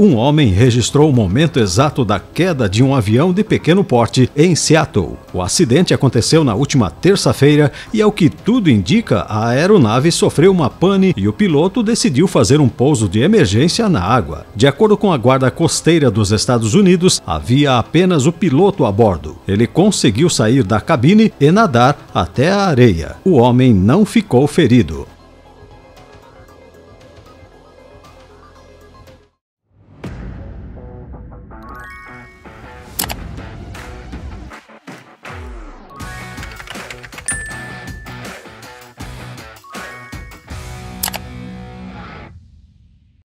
Um homem registrou o momento exato da queda de um avião de pequeno porte em Seattle. O acidente aconteceu na última terça-feira e, ao que tudo indica, a aeronave sofreu uma pane e o piloto decidiu fazer um pouso de emergência na água. De acordo com a Guarda Costeira dos Estados Unidos, havia apenas o piloto a bordo. Ele conseguiu sair da cabine e nadar até a areia. O homem não ficou ferido.